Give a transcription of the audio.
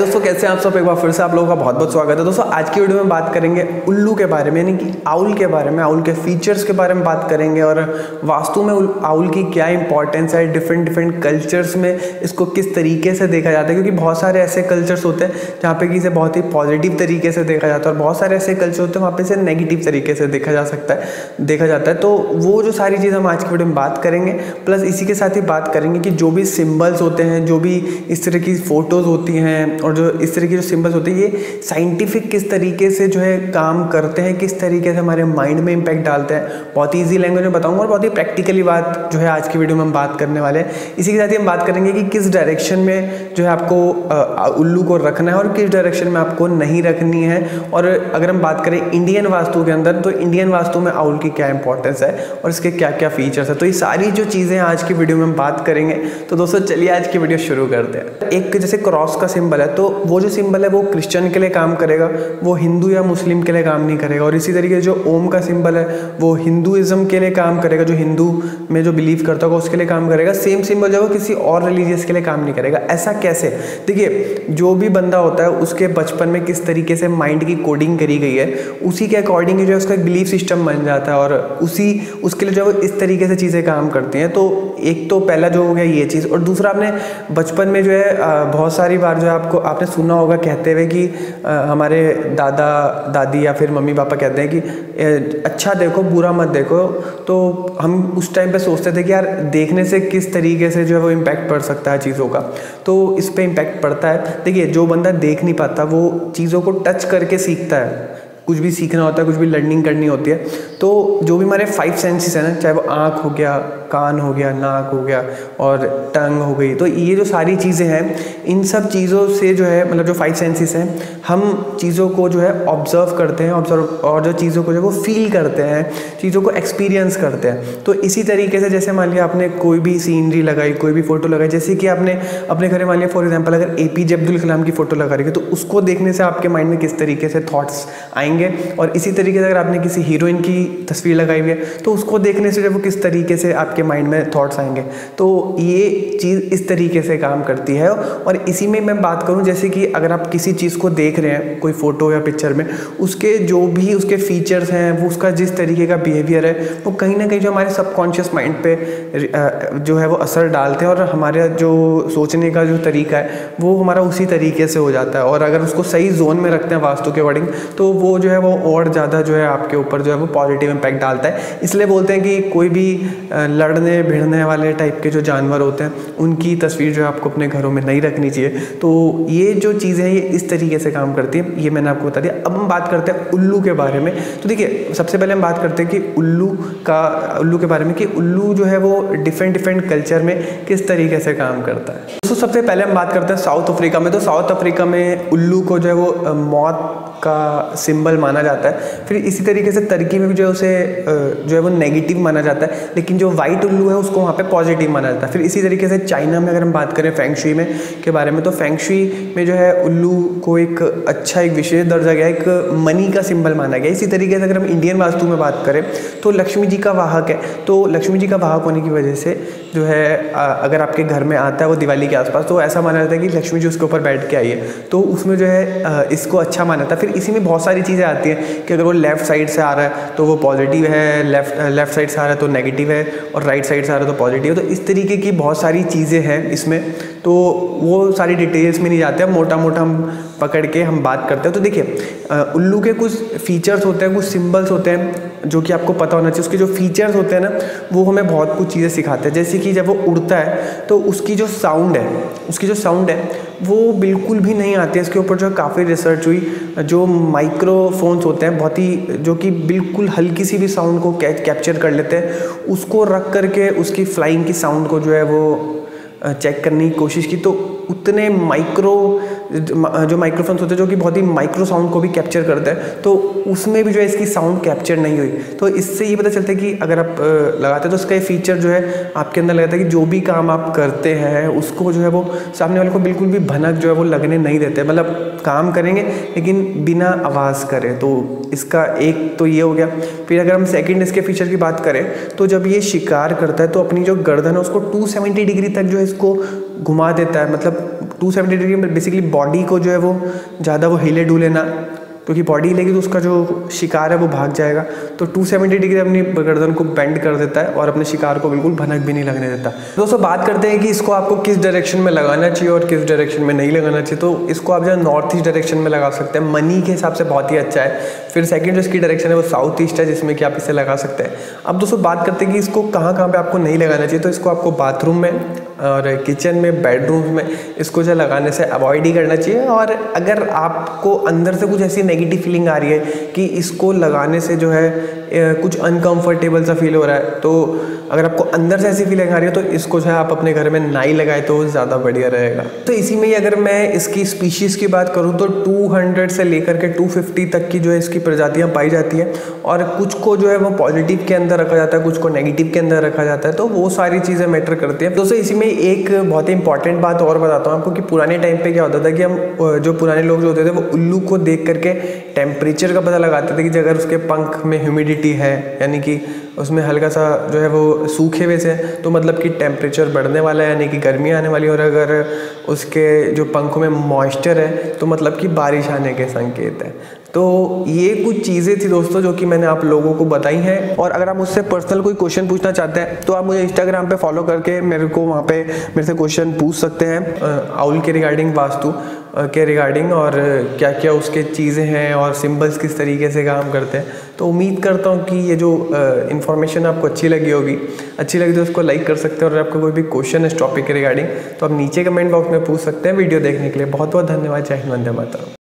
दोस्तों, कैसे हैं आप सब? एक बार फिर से आप लोगों का बहुत बहुत स्वागत है। दोस्तों, आज की वीडियो में बात करेंगे उल्लू के बारे में, यानी कि आउल के बारे में, आउल के फीचर्स के बारे में बात करेंगे और वास्तु में आउल की क्या इंपॉर्टेंस है डिफरेंट डिफरेंट कल्चर्स में इसको किस तरीके से देखा जाता है? क्योंकि बहुत सारे ऐसे कल्चर्स होते हैं जहाँ पे कि इसे बहुत ही पॉजिटिव तरीके से देखा जाता है और बहुत सारे ऐसे कल्चर होते हैं वहाँ पर इसे नेगेटिव तरीके से देखा जा सकता है, देखा जाता है। तो वो जो सारी चीज़ हम आज की वीडियो में बात करेंगे प्लस इसी के साथ ही बात करेंगे कि जो भी सिम्बल्स होते हैं, जो भी इस तरह की फ़ोटोज़ होती हैं और जो इस तरह की जो सिम्बल्स होते हैं, ये साइंटिफिक किस तरीके से जो है काम करते हैं, किस तरीके से हमारे माइंड में इम्पैक्ट डालते हैं, बहुत ही ईजी लैंग्वेज में बताऊँगा और बहुत ही प्रैक्टिकली बात जो है आज की वीडियो में हम बात करने वाले हैं। इसी के साथ ही हम बात करेंगे कि किस डायरेक्शन में जो है आपको उल्लू को रखना है और किस डायरेक्शन में आपको नहीं रखनी है। और अगर हम बात करें इंडियन वास्तु के अंदर तो इंडियन वास्तु में आउल की क्या इंपॉर्टेंस है और इसके क्या क्या फीचर्स है? तो ये सारी जो चीज़ें आज की वीडियो में हम बात करेंगे। तो दोस्तों, चलिए आज की वीडियो शुरू करते हैं। एक जैसे क्रॉस का सिंबल है तो वो जो सिंबल है वो क्रिश्चियन के लिए काम करेगा, वो हिंदू या मुस्लिम के लिए काम नहीं करेगा। और इसी तरीके जो ओम का सिंबल है, वो हिंदुज़म के लिए काम करेगा, जो हिंदू में जो बिलीव करता होगा उसके लिए काम करेगा। सेम सिंबल जो है वो किसी और रिलीजियस के लिए काम नहीं करेगा। ऐसा कैसे? देखिए, जो भी बंदा होता है, उसके बचपन में किस तरीके से माइंड की कोडिंग करी गई है, उसी के अकॉर्डिंग जो है उसका एक बिलीफ सिस्टम बन जाता है और उसी, उसके लिए जो है इस तरीके से चीज़ें काम करती हैं। तो एक तो पहला जो हो गया ये चीज़। और दूसरा आपने बचपन में जो है बहुत सारी बार जो है आपको आपने सुना होगा कहते हुए कि हमारे दादा, दादी या फिर मम्मी पापा कहते हैं कि अच्छा देखो, बुरा मत देखो। तो हम उस टाइम पे सोचते थे कि यार, देखने से किस तरीके से जो है वो इम्पैक्ट पड़ सकता है चीज़ों का। तो इस पर इम्पैक्ट पड़ता है। देखिए, जो बंदा देख नहीं पाता, वो चीज़ों को टच करके सीखता है। कुछ भी सीखना होता है, कुछ भी लर्निंग करनी होती है तो जो भी हमारे फाइव सेंसेस हैं ना, चाहे वो आँख हो गया, कान हो गया, नाक हो गया और टंग हो गई तो ये जो सारी चीज़ें हैं, इन सब चीज़ों से जो है मतलब जो फाइव सेंसेस हैं, हम चीज़ों को जो है ऑब्ज़र्व करते हैं ऑब्ज़र्व और जो चीज़ों को जो वो फील करते हैं, चीज़ों को एक्सपीरियंस करते हैं। तो इसी तरीके से जैसे मान लिया आपने कोई भी सीनरी लगाई, कोई भी फ़ोटो लगाई, जैसे कि आपने अपने घर में मान लिया फॉर एग्ज़ाम्पल अगर ए पी जे अब्दुल कलाम की फ़ोटो लगा रही है तो उसको देखने से आपके माइंड में किस तरीके से थाट्स आएँगे और इसी तरीके से अगर आपने किसी हीरोइन की तस्वीर लगाई हुई है तो उसको देखने से जब वो किस तरीके से आपके माइंड में थॉट्स आएँगे? तो ये चीज़ इस तरीके से काम करती है और इसी में मैं बात करूँ, जैसे कि अगर आप किसी चीज़ को देख रहे हैं, कोई फ़ोटो या पिक्चर में, उसके जो भी उसके फीचर्स हैं, वो उसका जिस तरीके का बिहेवियर है, वो कहीं ना कहीं जो हमारे सबकॉन्शियस माइंड पे जो है वो असर डालते हैं और हमारे जो सोचने का जो तरीका है, वो हमारा उसी तरीके से हो जाता है। और अगर उसको सही जोन में रखते हैं वास्तु के अकॉर्डिंग तो वो जो है वो और ज़्यादा जो है आपके ऊपर जो है वो पॉजिटिव इम्पैक्ट डालता है। इसलिए बोलते हैं कि कोई भी लड़ने, भिड़ने वाले टाइप के जो जानवर होते हैं, उनकी तस्वीर जो है आपको अपने घरों में नहीं रखनी चाहिए। तो ये जो चीज़ें हैं, ये इस तरीके से काम करती है, ये मैंने आपको बता दिया। अब हम बात करते हैं उल्लू के बारे में। तो देखिए, सबसे पहले हम बात करते हैं कि उल्लू का, उल्लू के बारे में कि उल्लू जो है वो डिफरेंट डिफरेंट कल्चर में किस तरीके से काम करता है। दोस्तों सबसे पहले हम बात करते हैं साउथ अफ्रीका में। तो साउथ अफ्रीका में उल्लू को जो है वो मौत का सिंबल माना जाता है। फिर इसी तरीके से तर्की में भी जो है उसे जो है वो नेगेटिव माना जाता है, लेकिन जो वाइट उल्लू है उसको वहाँ पे पॉजिटिव माना जाता है। फिर इसी तरीके से चाइना में अगर हम बात करें फेंगशुई में, के बारे में तो फेंगशुई में जो है उल्लू को एक अच्छा एक विशेष दर्जा गया, एक मनी का सिंबल माना गया। इसी तरीके से अगर हम इंडियन वास्तु में बात करें तो लक्ष्मी जी का वाहक है। तो लक्ष्मी जी का वाहक होने की वजह से जो है अगर आपके घर में आता है वो दिवाली के आसपास तो ऐसा माना जाता है कि लक्ष्मी जी उसके ऊपर बैठ के आई है। तो उसमें जो है इसको अच्छा माना जाता है। फिर इसी में बहुत सारी चीज़ें आती हैं कि अगर वो लेफ़्ट साइड से आ रहा है तो वो पॉजिटिव है लेफ़्ट लेफ़्ट साइड से आ रहा है तो नेगेटिव है, और राइट साइड से आ रहा है तो पॉजिटिव है। तो इस तरीके की बहुत सारी चीज़ें हैं इसमें। तो वो सारी डिटेल्स में नहीं जाते हैं मोटा मोटा हम पकड़ के हम बात करते हैं। तो देखिए उल्लू के कुछ फीचर्स होते हैं, कुछ सिम्बल्स होते हैं, जो कि आपको पता होना चाहिए। उसके जो फीचर्स होते हैं ना, वो हमें बहुत कुछ चीज़ें सिखाते हैं। जैसे कि जब वो उड़ता है तो उसकी जो साउंड है, उसकी जो साउंड है, वो बिल्कुल भी नहीं आती है। इसके ऊपर जो काफ़ी रिसर्च हुई। जो माइक्रोफोन्स होते हैं, बहुत ही, जो कि बिल्कुल हल्की सी भी साउंड को कैप्चर कर लेते हैं। उसको रख करके उसकी फ्लाइंग की साउंड को जो है वो चेक करने की कोशिश की तो उतने माइक्रो जो माइक्रोफोन्स होते हैं, जो कि बहुत ही माइक्रो साउंड को भी कैप्चर करते हैं तो उसमें भी जो है इसकी साउंड कैप्चर नहीं हुई। तो इससे ये पता चलता है कि अगर आप लगाते हैं तो उसका ये फीचर जो है आपके अंदर लगता है कि जो भी काम आप करते हैं, उसको जो है वो सामने वाले को बिल्कुल भी भनक जो है वो लगने नहीं देते। मतलब काम करेंगे, लेकिन बिना आवाज़ करें। तो इसका एक तो ये हो गया। फिर अगर हम सेकेंड इसके फीचर की बात करें तो जब ये शिकार करता है तो अपनी जो गर्दन है, उसको टू डिग्री तक जो है इसको घुमा देता है। मतलब टू सेवेंटी डिग्री में बेसिकली बॉडी को जो है वो ज़्यादा वो हिले डूले ना क्योंकि बॉडी हिलेगी तो उसका जो शिकार है वो भाग जाएगा। तो 270 डिग्री अपनी गर्दन को बेंड कर देता है और अपने शिकार को बिल्कुल भनक भी नहीं लगने देता। दोस्तों, बात करते हैं कि इसको आपको किस डायरेक्शन में लगाना चाहिए और किस डायरेक्शन में नहीं लगाना चाहिए। तो इसको आप जो नॉर्थ ईस्ट डायरेक्शन में लगा सकते हैं। मनी के हिसाब से बहुत ही अच्छा है। फिर सेकेंड जो इसकी डायरेक्शन है वो साउथ ईस्ट है, जिसमें कि आप इसे लगा सकते हैं। अब दोस्तों, बात करते हैं कि इसको कहाँ कहाँ पर आपको नहीं लगाना चाहिए। तो इसको आपको बाथरूम में और किचन में बेडरूम में इसको जो लगाने से अवॉइड ही करना चाहिए। और अगर आपको अंदर से कुछ ऐसी नेगेटिव फीलिंग आ रही है कि इसको लगाने से जो है कुछ अनकंफर्टेबल सा फील हो रहा है। तो अगर आपको अंदर से ऐसी फीलिंग आ रही है तो इसको जो है आप अपने घर में नाई लगाए तो ज़्यादा बढ़िया रहेगा। तो इसी में ही अगर मैं इसकी स्पीशीज़ की बात करूँ तो 200 से लेकर के 250 तक की जो है इसकी प्रजातियाँ पाई जाती हैं। और कुछ को जो है वो पॉजिटिव के अंदर रखा जाता है, कुछ को नेगेटिव के अंदर रखा जाता है। तो वो सारी चीज़ें मैटर करती हैं। दोस्तों इसी में एक बहुत ही इंपॉर्टेंट बात और बताता हूँ आपको कि पुराने टाइम पर क्या होता था कि हम जो पुराने लोग जो होते थे, वो उल्लू को देख करके टेम्परेचर का पता लगाते थे कि अगर उसके पंख में ह्यूमिडिटी है, यानी कि उसमें हल्का सा जो है वो सूखे हुए से तो मतलब कि टेम्परेचर बढ़ने वाला है, यानी कि गर्मी आने वाली और अगर उसके जो पंखों में मॉइस्चर है तो मतलब कि बारिश आने के संकेत है। तो ये कुछ चीज़ें थी दोस्तों, जो कि मैंने आप लोगों को बताई हैं। और अगर आप मुझसे पर्सनल कोई क्वेश्चन पूछना चाहते हैं तो आप मुझे इंस्टाग्राम पे फॉलो करके मेरे को वहाँ पे मेरे से क्वेश्चन पूछ सकते हैं आउल के रिगार्डिंग वास्तु के रिगार्डिंग और क्या क्या उसके चीज़ें हैं और सिंबल्स किस तरीके से काम करते हैं। तो उम्मीद करता हूँ कि ये जो इन्फॉर्मेशन आपको अच्छी लगी होगी, अच्छी लगी तो उसको लाइक कर सकते हैं और आपका कोई भी क्वेश्चन इस टॉपिक के रिगार्डिंग तो आप नीचे कमेंट बॉक्स में पूछ सकते हैं वीडियो देखने के लिए। बहुत बहुत धन्यवाद। चाहे हिंद, वंदे मातरम।